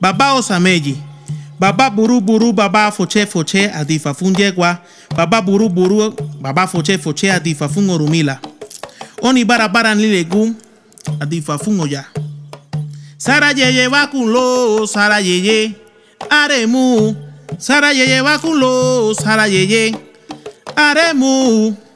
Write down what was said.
Baba osameji. Baba buru buru baba foche foche adifafun yegua. Baba buru buru baba foche foche adifafun orumila. Oni bara bara nilegum adifafun oya. Sara yeye bakunlo, sara yeye aremu. Sara yeye bakunlo, sara yeye aremu.